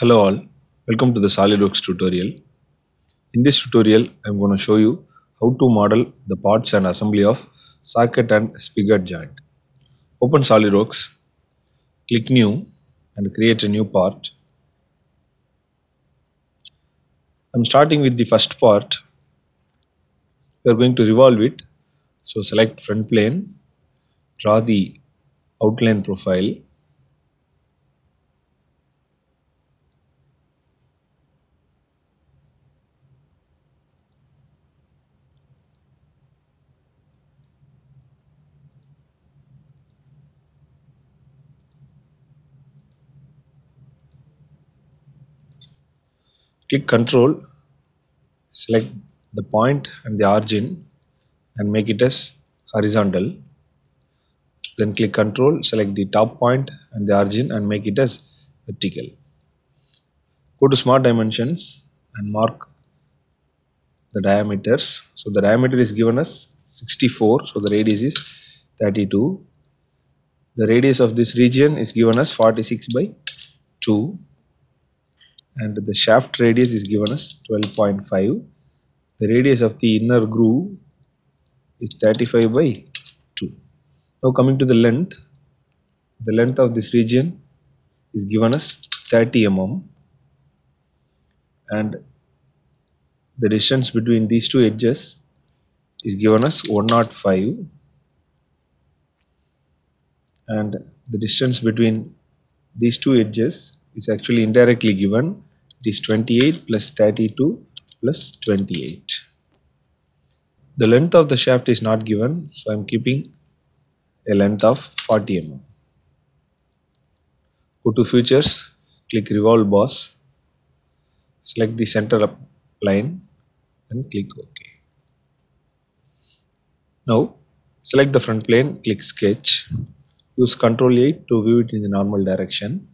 Hello all, welcome to the SolidWorks tutorial. In this tutorial, I am going to show you how to model the parts and assembly of socket and spigot joint. Open SolidWorks, click new and create a new part. I am starting with the first part. We are going to revolve it. So select front plane, draw the outline profile click control select the point and the origin and make it as horizontal. Then click control select the top point and the origin and make it as vertical. Go to smart dimensions and mark the diameters. So the diameter is given as 64 so the radius is 32 the radius of this region is given as 46 by 2 and the shaft radius is given as 12.5 the radius of the inner groove is 35 by 2 now coming to the length. The length of this region is given as 30 mm and the distance between these two edges is given as 105 and the distance between these two edges is actually indirectly given it is 28 plus 32 plus 28 the length of the shaft is not given so I am keeping a length of 40 mm. Go to features click revolve boss select the center line and click OK. Now select the front plane click sketch. Use ctrl 8 to view it in the normal direction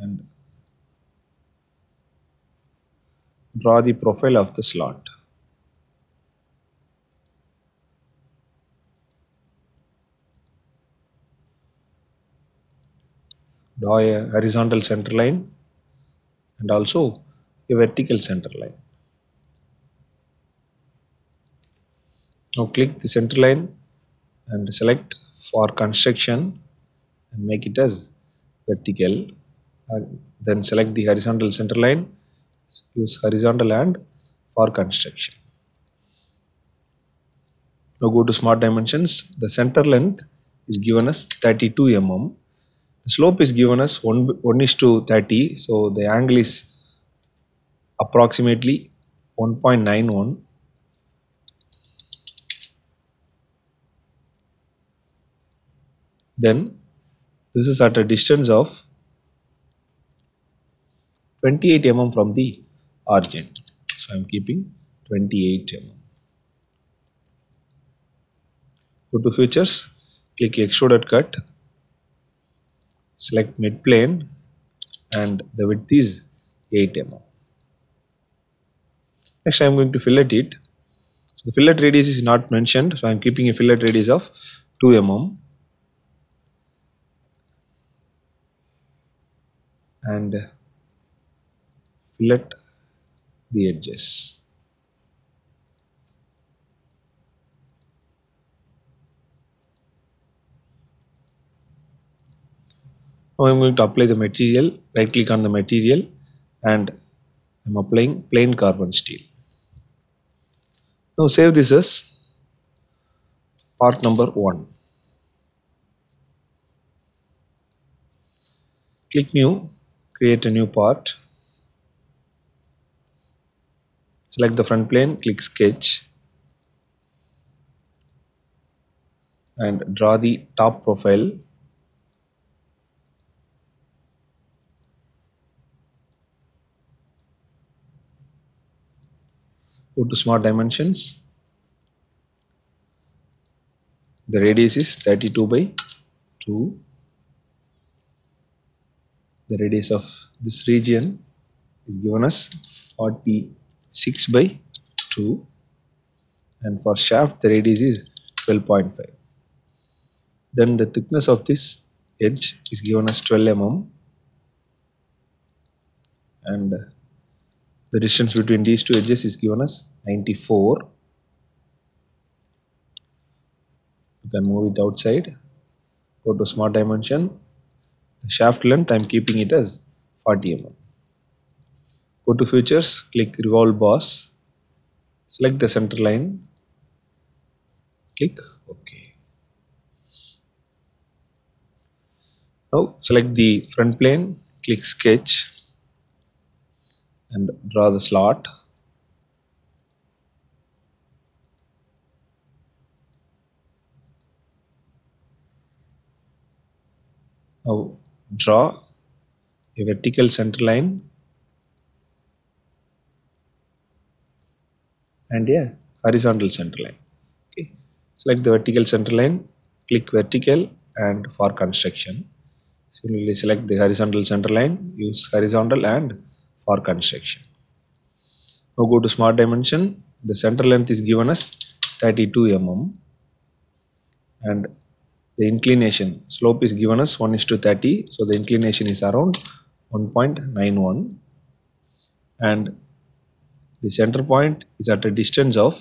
and draw the profile of the slot. Draw a horizontal center line and also a vertical center line. Now click the center line and select for construction and make it as vertical uh, then select the horizontal center line use horizontal and for construction. Now go to smart dimensions. The center length is given as 32 mm. The slope is given as 1, 1 is to 30 so the angle is approximately 1.91 then this is at a distance of 28 mm from the origin. So I am keeping 28 mm. Go to features, click extruded cut, select mid plane and the width is 8 mm. Next I am going to fillet it. So the fillet radius is not mentioned so I am keeping a fillet radius of 2 mm and fillet the edges. Now I am going to apply the material, right click on the material and I am applying plain carbon steel. Now save this as part number 1. Click new, create a new part select the front plane click sketch and draw the top profile. Go to smart dimensions. The radius is 32 by 2 the radius of this region is given as 46 by 2 and for shaft the radius is 12.5 then the thickness of this edge is given as 12 mm. And the distance between these two edges is given as 94 you can move it outside. Go to smart dimension. The shaft length I'm keeping it as 40 mm go to features click revolve boss select the center line click ok. Now select the front plane click sketch and draw the slot. Now draw a vertical center line and a horizontal center line. Okay. Select the vertical center line click vertical and for construction. Similarly select the horizontal center line use horizontal and for construction. Now go to smart dimension. The center length is given as 32 mm. And the inclination slope is given as 1 is to 30 so the inclination is around 1.91 and the center point is at a distance of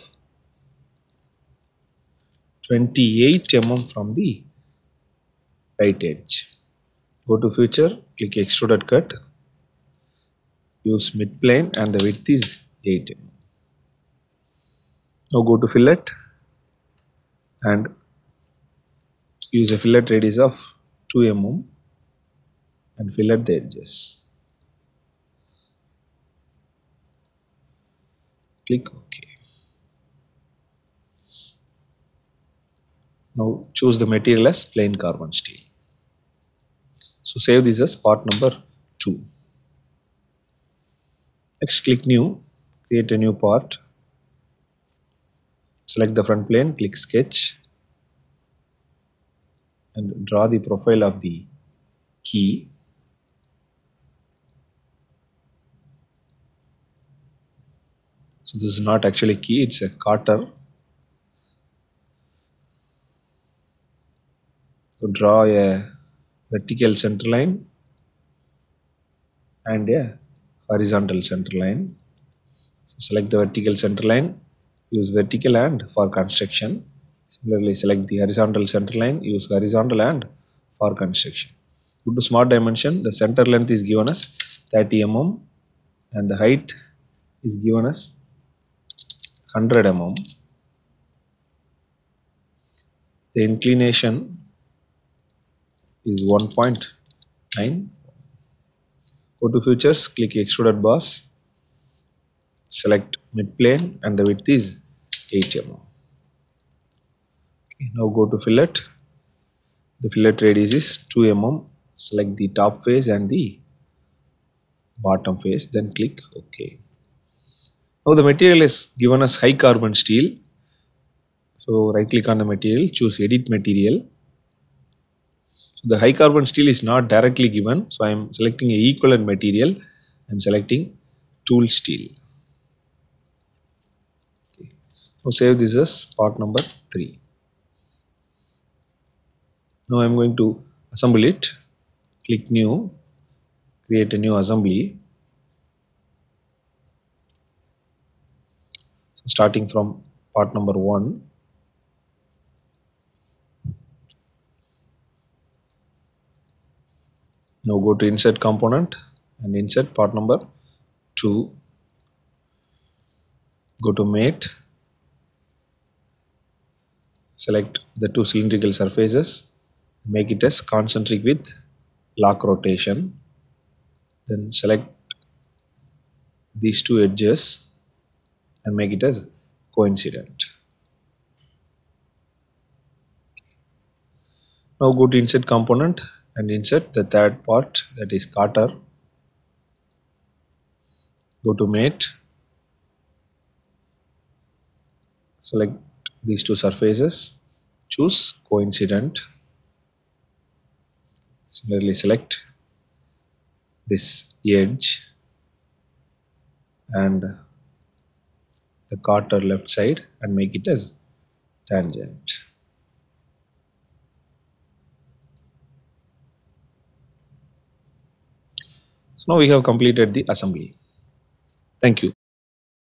28 mm from the right edge. Go to feature click extruded cut. Use mid plane and the width is 8 mm. Now go to fillet and use a fillet radius of 2 mm and fillet the edges. Click OK. Now choose the material as plain carbon steel. So save this as part number 2. Next click new, create a new part. Select the front plane, click sketch and draw the profile of the key so this is not actually key it's a cotter so draw a vertical center line and a horizontal center line. So select the vertical center line use vertical and for construction. Similarly, select the horizontal center line, use horizontal and for construction. Go to smart dimension, the center length is given as 30 mm and the height is given as 100 mm. The inclination is 1.9. Go to features, click extruded boss, select mid plane and the width is 8 mm now go to fillet the fillet radius is 2 mm select the top face and the bottom face then click ok now the material is given as high carbon steel. So right click on the material choose edit material. So the high carbon steel is not directly given. So i am selecting a equivalent material. I am selecting tool steel. Okay. so save this as part number 3 now I'm going to assemble it. Click new. Create a new assembly so starting from part number 1 now go to insert component and insert part number 2 go to mate. Select the two cylindrical surfaces. Make it as concentric with lock rotation. Then select these two edges and make it as coincident. Now go to insert component and insert the third part that is cotter go to mate. Select these two surfaces. Choose coincident. Similarly select this edge and the cotter left side and make it as tangent so Now we have completed the assembly. Thank you.